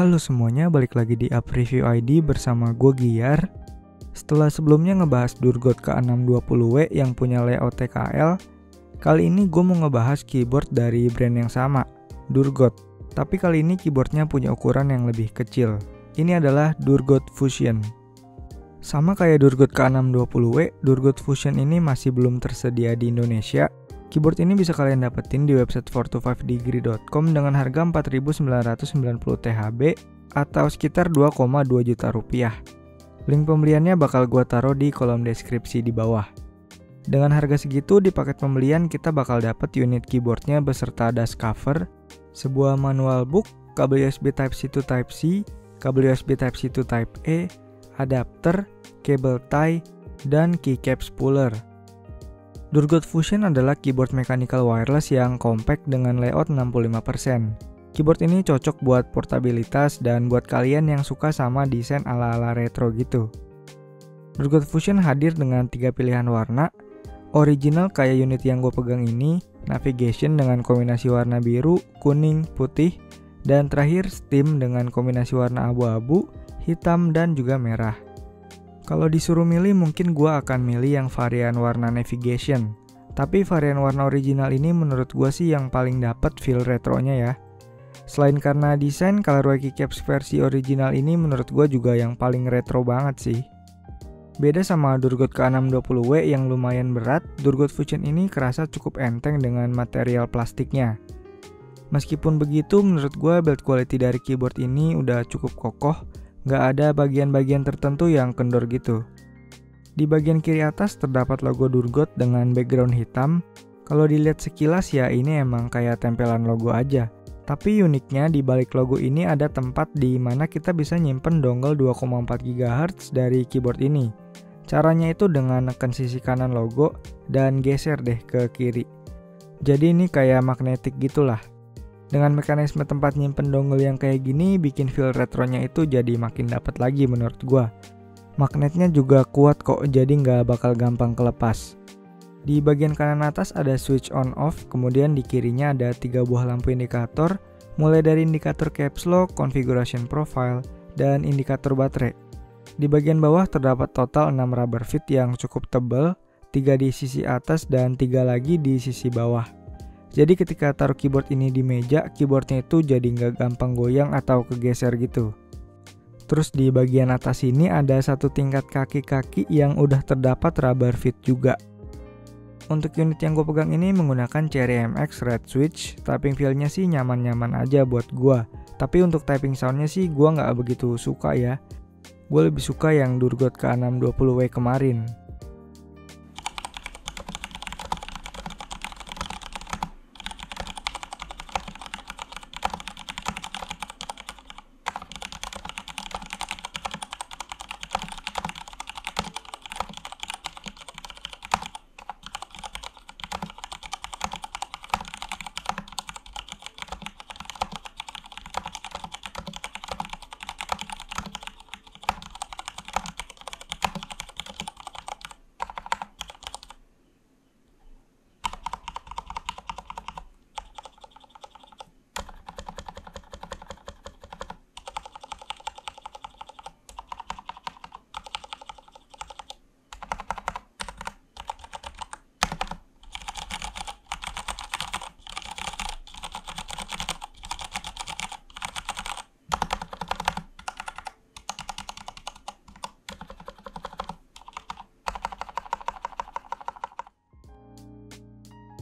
Halo semuanya, balik lagi di Up Review ID bersama gue Giar. Setelah sebelumnya ngebahas Durgot K620W yang punya layout TKL, kali ini gue mau ngebahas keyboard dari brand yang sama, Durgot. Tapi kali ini keyboardnya punya ukuran yang lebih kecil. Ini adalah Durgot Fusion. Sama kayak Durgot K620W, Durgot Fusion ini masih belum tersedia di Indonesia Keyboard ini bisa kalian dapetin di website 425degree.com dengan harga 4.990 THB atau sekitar 2,2 juta rupiah. Link pembeliannya bakal gua taruh di kolom deskripsi di bawah. Dengan harga segitu di paket pembelian kita bakal dapet unit keyboardnya beserta dust cover, sebuah manual book, kabel USB Type-C to Type-C, kabel USB Type-C to Type-E, adapter, kabel tie, dan keycap spooler. Durgot Fusion adalah keyboard mechanical wireless yang compact dengan layout 65%. Keyboard ini cocok buat portabilitas dan buat kalian yang suka sama desain ala-ala retro gitu. Durgot Fusion hadir dengan tiga pilihan warna, original kayak unit yang gue pegang ini, navigation dengan kombinasi warna biru, kuning, putih, dan terakhir steam dengan kombinasi warna abu-abu, hitam, dan juga merah. Kalau disuruh milih mungkin gue akan milih yang varian warna navigation. Tapi varian warna original ini menurut gue sih yang paling dapat feel retronya ya. Selain karena desain, colorway keycaps versi original ini menurut gue juga yang paling retro banget sih. Beda sama Durgot K620W yang lumayan berat, Durgot Fusion ini kerasa cukup enteng dengan material plastiknya. Meskipun begitu, menurut gue build quality dari keyboard ini udah cukup kokoh nggak ada bagian-bagian tertentu yang kendor gitu. Di bagian kiri atas terdapat logo Durgot dengan background hitam. Kalau dilihat sekilas ya ini emang kayak tempelan logo aja. Tapi uniknya di balik logo ini ada tempat di mana kita bisa nyimpen dongle 2,4 GHz dari keyboard ini. Caranya itu dengan neken sisi kanan logo dan geser deh ke kiri. Jadi ini kayak magnetik gitulah. Dengan mekanisme tempat nyimpen dongle yang kayak gini, bikin feel retronya itu jadi makin dapat lagi menurut gua. Magnetnya juga kuat kok, jadi nggak bakal gampang kelepas. Di bagian kanan atas ada switch on off, kemudian di kirinya ada tiga buah lampu indikator, mulai dari indikator caps lock, configuration profile, dan indikator baterai. Di bagian bawah terdapat total 6 rubber feet yang cukup tebal, 3 di sisi atas dan 3 lagi di sisi bawah. Jadi ketika taruh keyboard ini di meja, keyboardnya itu jadi nggak gampang goyang atau kegeser gitu. Terus di bagian atas ini ada satu tingkat kaki-kaki yang udah terdapat rubber fit juga. Untuk unit yang gue pegang ini menggunakan Cherry MX Red Switch, typing feel-nya sih nyaman-nyaman aja buat gue. Tapi untuk typing soundnya sih gue nggak begitu suka ya. Gue lebih suka yang Durgot K620W kemarin.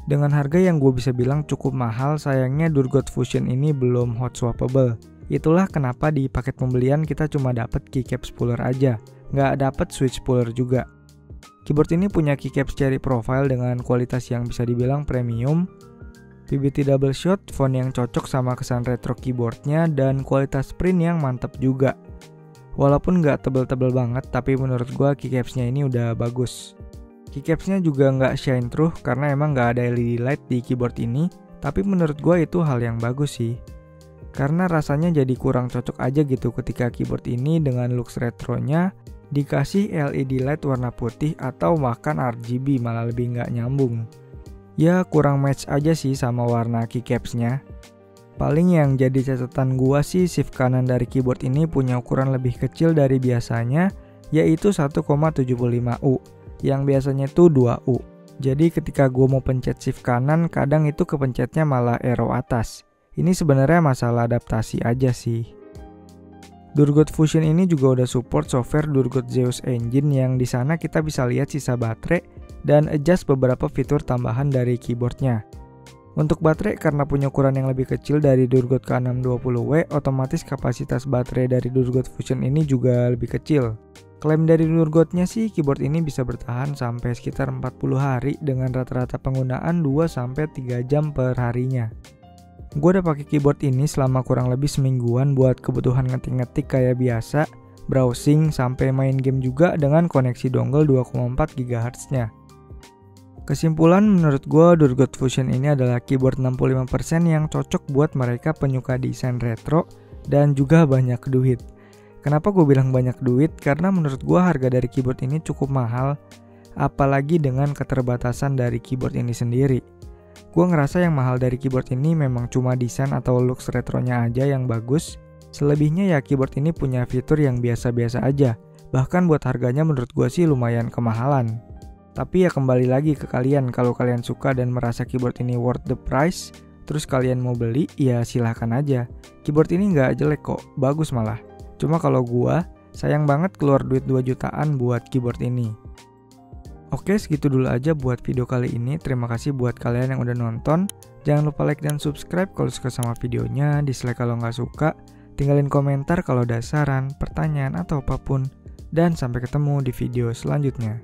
Dengan harga yang gue bisa bilang cukup mahal, sayangnya Durgot Fusion ini belum hot swappable. Itulah kenapa di paket pembelian kita cuma dapat keycap spooler aja, nggak dapat switch spooler juga. Keyboard ini punya keycap cherry profile dengan kualitas yang bisa dibilang premium, PBT double shot, font yang cocok sama kesan retro keyboardnya, dan kualitas print yang mantap juga. Walaupun nggak tebel-tebel banget, tapi menurut gue keycapsnya ini udah bagus. Keycapsnya juga nggak shine through karena emang nggak ada LED light di keyboard ini, tapi menurut gue itu hal yang bagus sih. Karena rasanya jadi kurang cocok aja gitu ketika keyboard ini dengan looks retronya dikasih LED light warna putih atau bahkan RGB malah lebih nggak nyambung. Ya kurang match aja sih sama warna keycapsnya. Paling yang jadi catatan gua sih shift kanan dari keyboard ini punya ukuran lebih kecil dari biasanya yaitu 1,75U yang biasanya itu 2U. Jadi ketika gua mau pencet shift kanan kadang itu kepencetnya malah arrow atas. Ini sebenarnya masalah adaptasi aja sih. Durgot Fusion ini juga udah support software Durgot Zeus Engine yang di sana kita bisa lihat sisa baterai dan adjust beberapa fitur tambahan dari keyboardnya. Untuk baterai karena punya ukuran yang lebih kecil dari Durgot K620W, otomatis kapasitas baterai dari Durgot Fusion ini juga lebih kecil. Klaim dari Durgotnya sih keyboard ini bisa bertahan sampai sekitar 40 hari dengan rata-rata penggunaan 2-3 jam per harinya. Gue udah pakai keyboard ini selama kurang lebih semingguan buat kebutuhan ngetik-ngetik kayak biasa, browsing, sampai main game juga dengan koneksi dongle 2,4 GHz nya. Kesimpulan menurut gue Durgot Fusion ini adalah keyboard 65% yang cocok buat mereka penyuka desain retro dan juga banyak duit. Kenapa gue bilang banyak duit? Karena menurut gue harga dari keyboard ini cukup mahal, apalagi dengan keterbatasan dari keyboard ini sendiri. Gue ngerasa yang mahal dari keyboard ini memang cuma desain atau looks retronya aja yang bagus. Selebihnya ya keyboard ini punya fitur yang biasa-biasa aja. Bahkan buat harganya menurut gue sih lumayan kemahalan. Tapi ya kembali lagi ke kalian kalau kalian suka dan merasa keyboard ini worth the price, terus kalian mau beli, ya silahkan aja. Keyboard ini nggak jelek kok, bagus malah. Cuma kalau gua, sayang banget keluar duit 2 jutaan buat keyboard ini. Oke, segitu dulu aja buat video kali ini. Terima kasih buat kalian yang udah nonton. Jangan lupa like dan subscribe kalau suka sama videonya, dislike kalau nggak suka, tinggalin komentar kalau ada saran, pertanyaan, atau apa pun. Dan sampai ketemu di video selanjutnya.